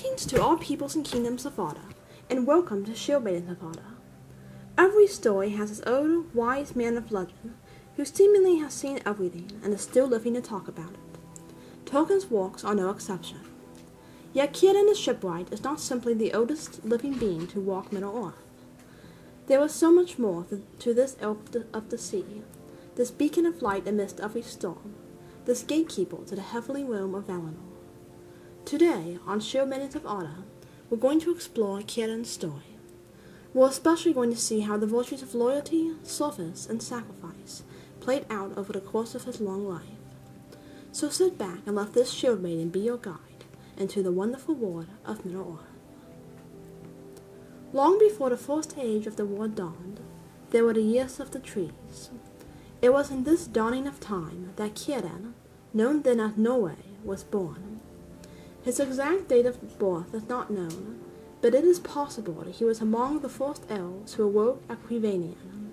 Greetings to all peoples and kingdoms of Arda, and welcome to Shield of Arda. Every story has its own wise man of legend, who seemingly has seen everything and is still living to talk about it. Tolkien's works are no exception. Yet Círdan the Shipwright is not simply the oldest living being to walk Middle-earth. There was so much more to this elf of the sea, this beacon of light amidst every storm, this gatekeeper to the heavenly realm of Valinor. Today, on Shield Maidens of Arda, we're going to explore Círdan's story. We're especially going to see how the virtues of loyalty, service, and sacrifice played out over the course of his long life. So sit back and let this Shield Maiden be your guide into the wonderful world of Middle-earth. Long before the first age of the world dawned, there were the years of the trees. It was in this dawning of time that Kieran, known then as Norwë, was born. His exact date of birth is not known, but it is possible that he was among the first elves who awoke at Rhovanion.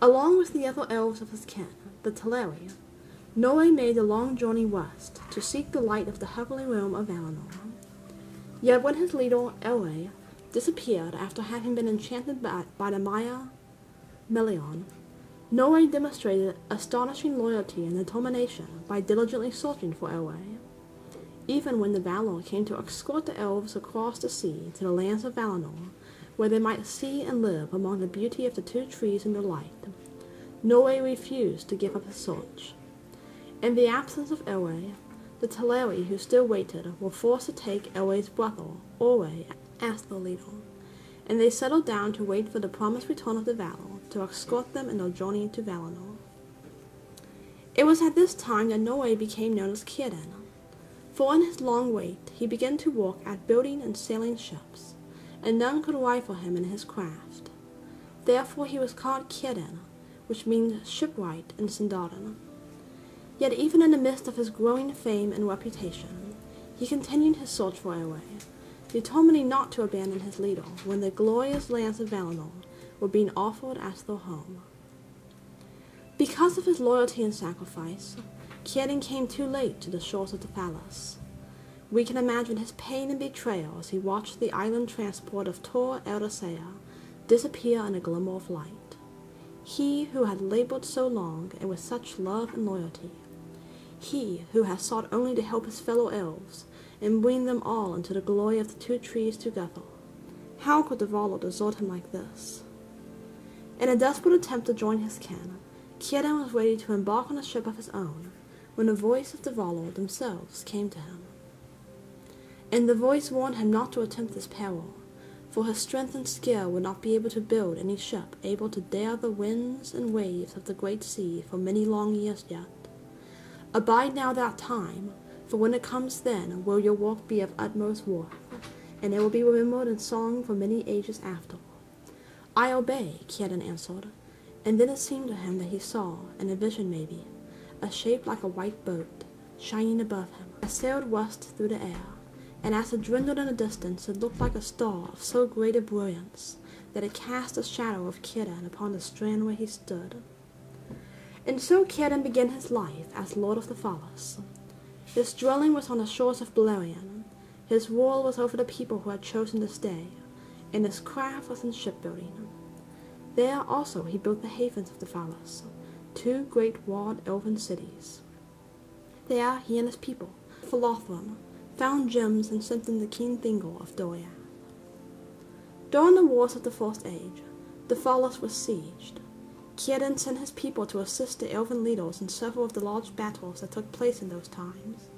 Along with the other elves of his kin, the Teleri, Norwë made the long journey west to seek the light of the heavenly realm of Valinor. Yet when his leader, Elwë, disappeared after having been enchanted by, by the Maia Melian, Norwë demonstrated astonishing loyalty and determination by diligently searching for Elwë even when the Valar came to escort the elves across the sea to the lands of Valinor, where they might see and live among the beauty of the two trees and the light. Norwë refused to give up his search. In the absence of Elwë, the Teleri who still waited were forced to take Elwë's brother, Orwë, as their leader, and they settled down to wait for the promised return of the Valar to escort them in their journey to Valinor. It was at this time that Norwë became known as Círdan, for in his long wait he began to work at building and sailing ships, and none could rival him in his craft. Therefore he was called Círdan, which means shipwright in Sindarin. Yet even in the midst of his growing fame and reputation, he continued his search for Elwë, determining not to abandon his leader when the glorious lands of Valinor were being offered as their home. Because of his loyalty and sacrifice, Círdan came too late to the shores of the palace. We can imagine his pain and betrayal as he watched the island transport of Tol Eressëa disappear in a glimmer of light. He who had labored so long and with such love and loyalty. He who had sought only to help his fellow elves and bring them all into the glory of the two trees together. How could the Valar desert him like this? In a desperate attempt to join his kin, Círdan was ready to embark on a ship of his own when the voice of the Valar themselves came to him. And the voice warned him not to attempt this peril, for his strength and skill would not be able to build any ship able to dare the winds and waves of the great sea for many long years yet. Abide now that time, for when it comes then will your work be of utmost worth, and it will be remembered in song for many ages after. I obey, Círdan answered, and then it seemed to him that he saw, in a vision maybe, a shape like a white boat, shining above him. I sailed west through the air, and as it dwindled in the distance, it looked like a star of so great a brilliance that it cast a shadow of Círdan upon the strand where he stood. And so Círdan began his life as Lord of the Falas. His dwelling was on the shores of Beleriand. His rule was over the people who had chosen to stay, and his craft was in shipbuilding. There also he built the havens of the Falas, two great walled elven cities. There he and his people, Falathrim, found gems and sent them to King Thingol of Doriath. During the wars of the First Age, the Falas was sieged. Círdan sent his people to assist the elven leaders in several of the large battles that took place in those times.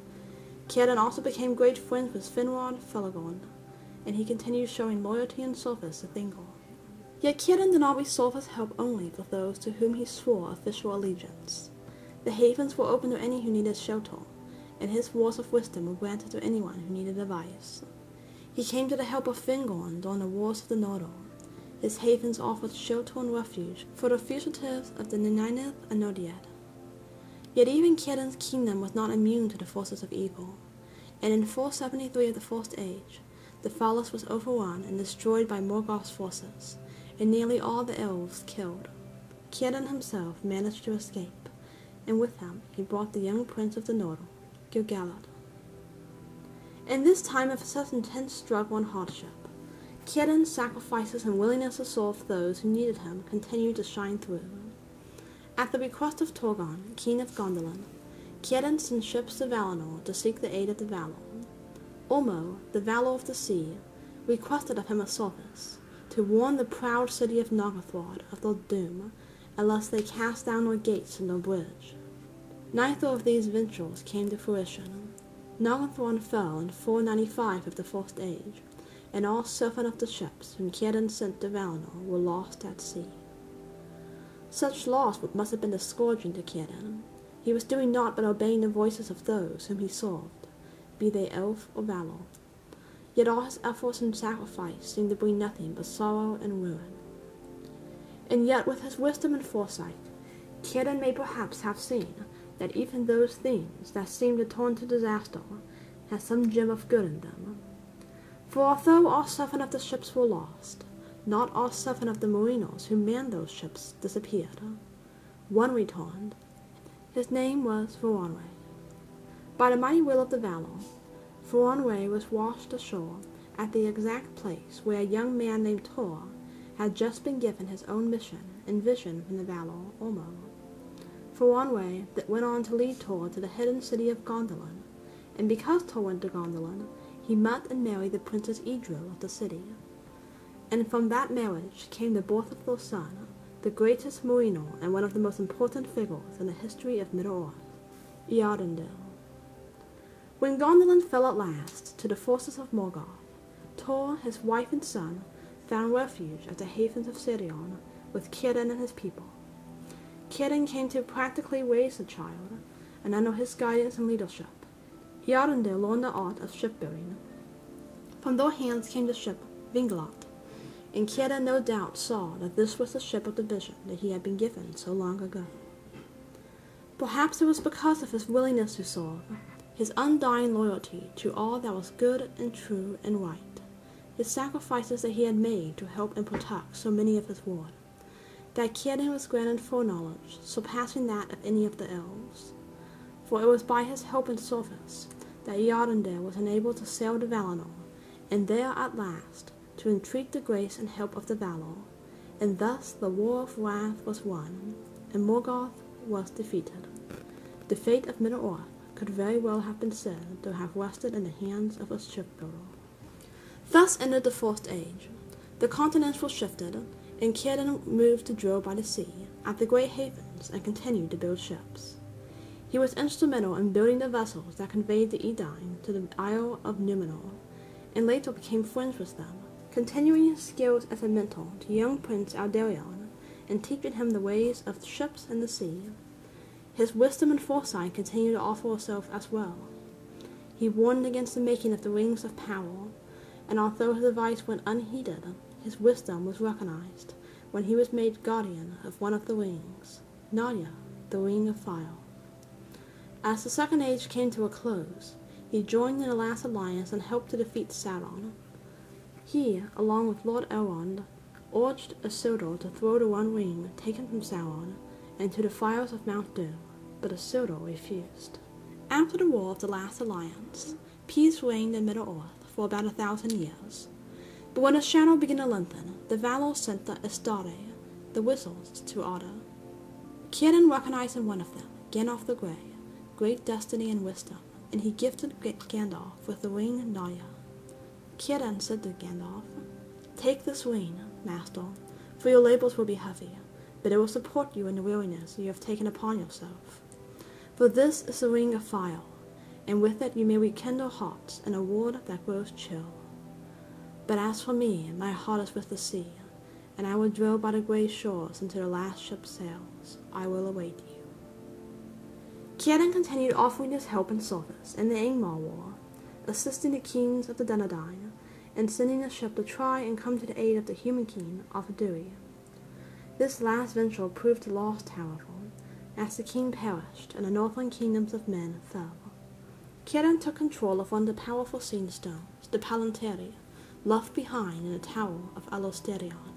Círdan also became great friends with Finrod Felagund, and he continued showing loyalty and service to Thingol. Yet Círdan did not resolve his help only with those to whom he swore official allegiance. The havens were open to any who needed shelter, and his words of wisdom were granted to anyone who needed advice. He came to the help of Fingon during the wars of the Noldor. His havens offered shelter and refuge for the fugitives of the Nineth and Nodiad. Yet even Círdan's kingdom was not immune to the forces of evil, and in 473 of the First Age, the Falas was overrun and destroyed by Morgoth's forces and nearly all the elves killed. Círdan himself managed to escape, and with him he brought the young prince of the Noldor, Gil-galad. In this time of such intense struggle and hardship, Círdan's sacrifices and willingness to serve those who needed him continued to shine through. At the request of Turgon, king of Gondolin, Ciedan sent ships to Valinor to seek the aid of the Valar. Ulmo, the Valar of the Sea, requested of him a service, to warn the proud city of Nargothrond of their doom, unless they cast down their gates and their bridge. Neither of these ventures came to fruition. Nargothrond fell in 495 of the First Age, and all seven of the ships whom Círdan sent to Valinor were lost at sea. Such loss must have been a discouraging to Círdan. He was doing naught but obeying the voices of those whom he served, be they elf or Valar. Yet all his efforts and sacrifice seemed to bring nothing but sorrow and ruin. And yet with his wisdom and foresight, Círdan may perhaps have seen that even those things that seemed to turn to disaster had some gem of good in them. For although all seven of the ships were lost, not all seven of the mariners who manned those ships disappeared. One returned. His name was Voronwë. By the mighty will of the Valar, Voronwë was washed ashore at the exact place where a young man named Tuor had just been given his own mission and vision from the Valar Ulmo. Voronwë that went on to lead Tuor to the hidden city of Gondolin, and because Tuor went to Gondolin, he met and married the Princess Idril of the city. And from that marriage came the birth of son, the greatest mariner and one of the most important figures in the history of Middle-earth, Eärendil. When Gondolin fell at last to the forces of Morgoth, Tuor, his wife and son, found refuge at the havens of Sirion with Círdan and his people. Círdan came to practically raise the child, and under his guidance and leadership, Eärendil learned the art of shipbuilding. From their hands came the ship Vingilot, and Círdan no doubt saw that this was the ship of the vision that he had been given so long ago. Perhaps it was because of his willingness to serve, his undying loyalty to all that was good and true and right, his sacrifices that he had made to help and protect so many of his ward, that Círdan was granted foreknowledge surpassing that of any of the elves. For it was by his help and service that Eärendil was enabled to sail to Valinor, and there at last to entreat the grace and help of the Valar, and thus the war of wrath was won, and Morgoth was defeated. The fate of Middle-earth could very well have been said to have rested in the hands of a shipbuilder. Thus ended the First Age. The continents were shifted, and Círdan moved to drill by the sea, at the great havens, and continued to build ships. He was instrumental in building the vessels that conveyed the Edain to the Isle of Numenor, and later became friends with them, continuing his skills as a mentor to young Prince Aldarion, and teaching him the ways of ships and the sea. His wisdom and foresight continued to offer itself as well. He warned against the making of the rings of power, and although his advice went unheeded, his wisdom was recognized when he was made guardian of one of the rings, Narya, the Ring of Fire. As the Second Age came to a close, he joined in the last alliance and helped to defeat Sauron. He, along with Lord Elrond, urged Isildur to throw the One Ring taken from Sauron into the fires of Mount Doom, but Isildur refused. After the War of the Last Alliance, peace reigned in Middle-earth for about a thousand years. But when the shadow began to lengthen, the Valar sent the Istari, the Wizards, to Arda. Círdan recognized in one of them, Gandalf the Grey, great destiny and wisdom, and he gifted Gandalf with the ring Narya. Círdan said to Gandalf, Take this ring, master, for your labors will be heavy, but it will support you in the weariness you have taken upon yourself. For this is the ring of fire, and with it you may rekindle hearts in a world that grows chill. But as for me, my heart is with the sea, and I will drill by the grey shores until the last ship sails. I will await you. Círdan continued offering his help and service in the Angmar War, assisting the kings of the Dunedain, and sending a ship to try and come to the aid of the human king, Arvedui. This last venture proved lost, however, as the king perished and the northern kingdoms of men fell. Círdan took control of one of the powerful scene stones, the Palantiri, left behind in the Tower of Elostirion.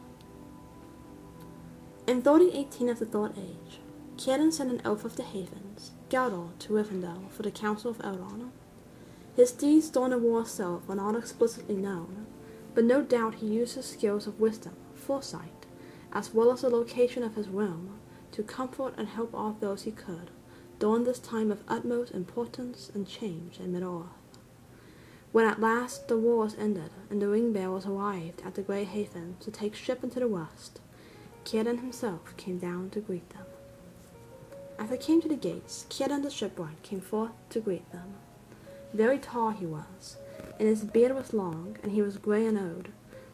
In 3018 of the Third Age, Círdan sent an elf of the Havens, Galdor, to Rivendell for the Council of Elrond. His deeds during the war itself are not explicitly known, but no doubt he used his skills of wisdom, foresight, as well as the location of his realm, to comfort and help all those he could during this time of utmost importance and change in Middle-earth. When at last the war was ended and the ring-bearers arrived at the Great Haven to take ship into the west, Círdan himself came down to greet them. As they came to the gates, Círdan the shipwright came forth to greet them. Very tall he was, and his beard was long, and he was grey and old,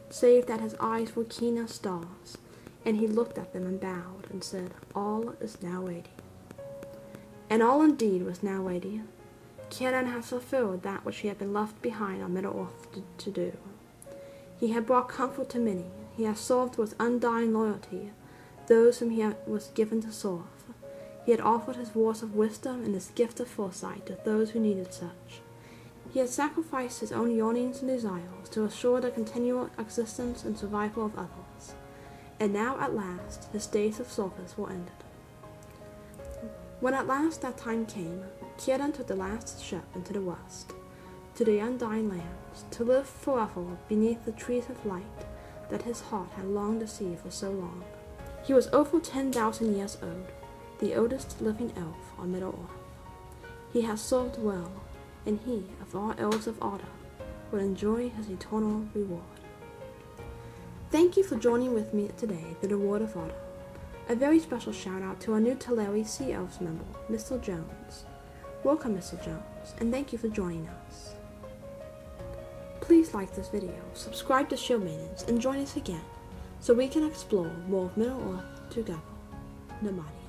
save that his eyes were keen as stars, and he looked at them and bowed, and said, All is now ready. And all indeed was now ready. Círdan had fulfilled that which he had been left behind on Middle-earth to, to do. He had brought comfort to many, he had served with undying loyalty those whom he had, was given to serve. He had offered his voice of wisdom and his gift of foresight to those who needed such. He had sacrificed his own yearnings and desires to assure the continual existence and survival of others. And now at last his days of service were ended. When at last that time came, Círdan took the last ship into the west, to the undying lands, to live forever beneath the trees of light that his heart had longed to see for so long. He was over ten thousand years old, the oldest living elf on Middle-earth. He had served well, and he, of all elves of Arda, would enjoy his eternal reward. Thank you for joining with me today the Word of Arda. A very special shout out to our new Teleri Sea Elves member, Mr. Jones. Welcome, Mr. Jones, and thank you for joining us. Please like this video, subscribe to Shield Maidens, and join us again so we can explore more of Middle-earth together. Namárië.